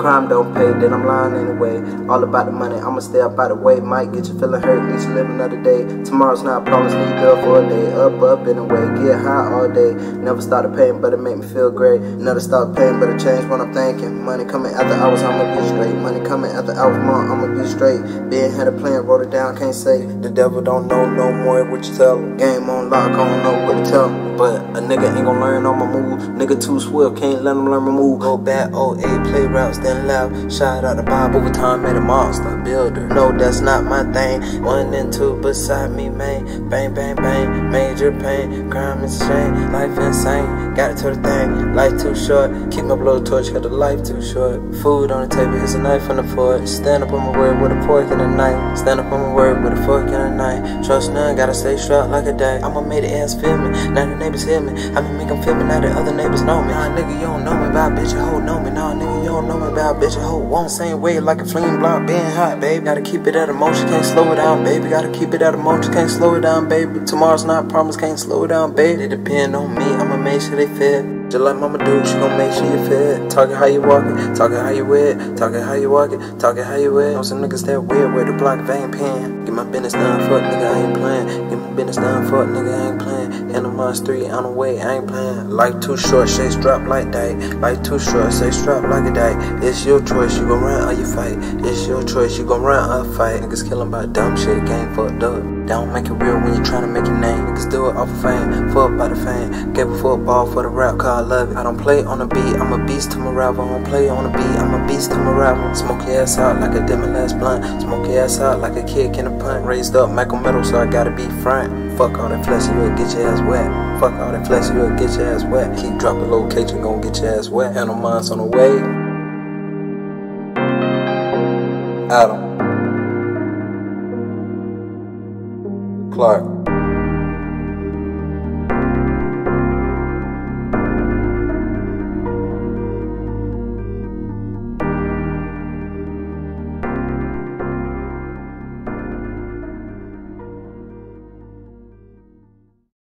crime don't pay, then I'm lying anyway. All about the money, I'ma stay up by the way. Might get you feeling hurt, at least live another day. Tomorrow's not promised, need love for a day. Up, up, anyway, get high all day. Never started paying, but it make me feel great. Never stop paying, but it changed what I'm thinking. Money coming after hours, I'ma be straight. Money coming after hours, mom, I'ma be straight. Being had a plan, wrote it down, can't say. The devil don't know no more what you tell him. Game on lock, I don't know what to tell him. But a nigga ain't gon' learn on my move. Nigga too swift, can't let him learn my move. Go back, OA, play routes, then left. Shout out to Bob, overtime made a monster builder. No, that's not my thing. One and two beside me, man. Bang, bang, bang, major pain. Crime is shame, life insane. Got it to the thing, life too short. Keep my blow torch, got the life too short. Food on the table, here's a knife on the fork. Stand up on my word with a fork and a knife. Stand up on my word with a fork and a knife. Trust none, gotta stay strapped like a day. I'ma make the ass feel me. Now the neighbors hear me. I mean, make them feel me. Now the other neighbors know me. Nah, nigga, you don't know me about bitch, a hoe know me. Nah, nigga, you don't know me about bitch, a hoe won't same way like a flame block being hot, baby. Gotta keep it at emotion, can't slow it down, baby. Gotta keep it at emotion, can't slow it down, baby. Tomorrow's not promised, can't slow it down, baby. They depend on me, I'ma make sure they fit. Just like mama do, she gon' make sure you fit. Talking how you walking, talking how you with, talking how you walking, talking how you with. Know some niggas that weird with the block vein pen. Get my business done, fuck nigga, I ain't playing. Get my business done, fuck nigga, I ain't playing. In the mud street, on the way, I ain't playing. Life too short, shades drop like that. Life too short, say strap like a die. It's your choice, you gon' run or you fight. It's your choice, you gon' run or fight. Niggas killing by dumb shit, game fucked up. Don't make it real when you tryna make your name. Niggas do it off of fame, fuck by the fame. Gave a football for the rap car, I love it. I don't play on a beat, I'm a beast to my rival. I don't play on a beat, I'm a beast to my rival. Smoke your ass out like a dim last blunt. Smoke your ass out like a kick in a punt. Raised up Michael Metal, so I gotta be front. Fuck all that flesh, you'll get your ass wet. Fuck all that flesh, you'll get your ass wet. Keep dropping location, gon' get your ass wet. And Handle mines on the way. Adam. Clark.